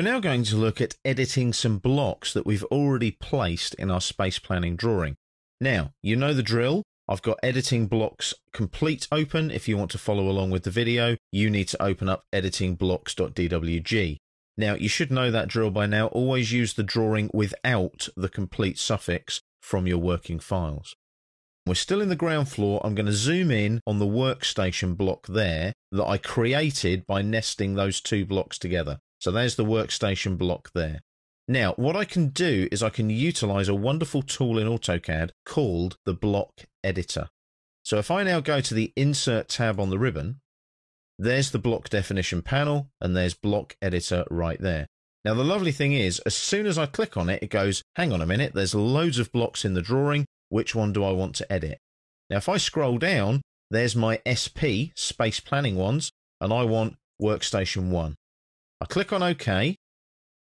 We're now going to look at editing some blocks that we've already placed in our space planning drawing. Now, you know the drill. I've got editing blocks complete open. If you want to follow along with the video, you need to open up editingblocks.dwg. Now, you should know that drill by now. Always use the drawing without the complete suffix from your working files. We're still in the ground floor. I'm going to zoom in on the workstation block there that I created by nesting those two blocks together. So there's the workstation block there. Now, what I can do is I can utilize a wonderful tool in AutoCAD called the block editor. So if I now go to the insert tab on the ribbon, there's the block definition panel and there's block editor right there. Now, the lovely thing is, as soon as I click on it, it goes, hang on a minute, there's loads of blocks in the drawing. Which one do I want to edit? Now, if I scroll down, there's my SP, space planning ones, and I want workstation one. I click on OK,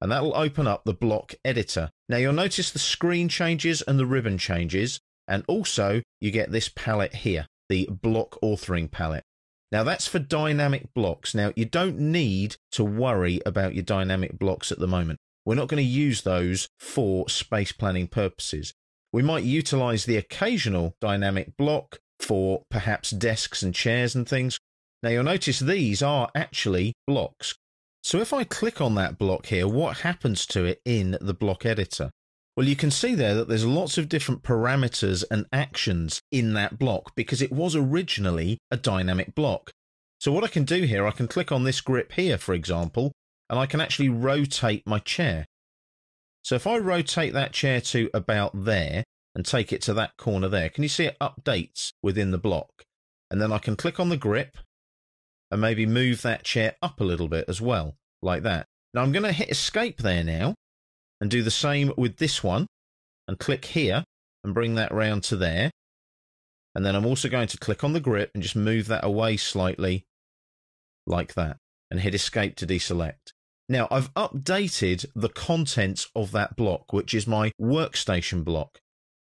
and that will open up the block editor. Now you'll notice the screen changes and the ribbon changes, and also you get this palette here, the block authoring palette. Now that's for dynamic blocks. Now you don't need to worry about your dynamic blocks at the moment. We're not going to use those for space planning purposes. We might utilize the occasional dynamic block for perhaps desks and chairs and things. Now you'll notice these are actually blocks so if I click on that block here, what happens to it in the block editor? Well, you can see there that there's lots of different parameters and actions in that block because it was originally a dynamic block. So what I can do here, I can click on this grip here, for example, and I can actually rotate my chair. So if I rotate that chair to about there and take it to that corner there, can you see it updates within the block? And then I can click on the grip and maybe move that chair up a little bit as well, like that. Now I'm going to hit escape there now and do the same with this one and click here and bring that round to there. And then I'm also going to click on the grip and just move that away slightly like that and hit escape to deselect. Now I've updated the contents of that block, which is my workstation block.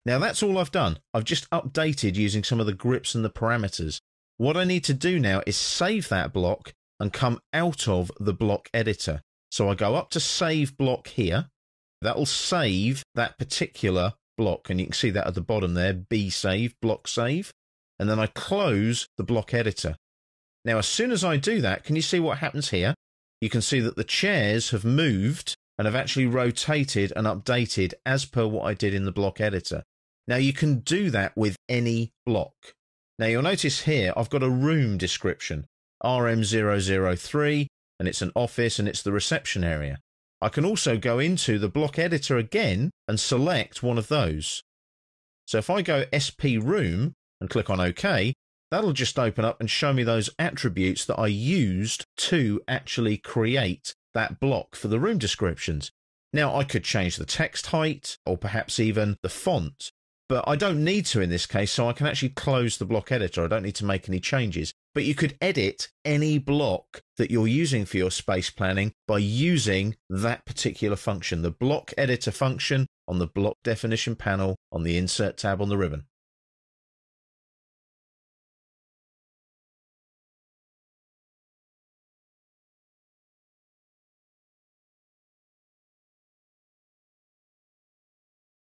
Now that's all I've done. I've just updated using some of the grips and the parameters. What I need to do now is save that block and come out of the block editor. So I go up to save block here. That will save that particular block. And you can see that at the bottom there, B save, block save. And then I close the block editor. Now, as soon as I do that, can you see what happens here? You can see that the chairs have moved and have actually rotated and updated as per what I did in the block editor. Now, you can do that with any block. Now you'll notice here I've got a room description, RM003, and it's an office and it's the reception area. I can also go into the block editor again and select one of those. So if I go SP room and click on OK, that'll just open up and show me those attributes that I used to actually create that block for the room descriptions. Now I could change the text height or perhaps even the font but I don't need to in this case, so I can actually close the block editor. I don't need to make any changes. But you could edit any block that you're using for your space planning by using that particular function, the block editor function on the block definition panel on the insert tab on the ribbon.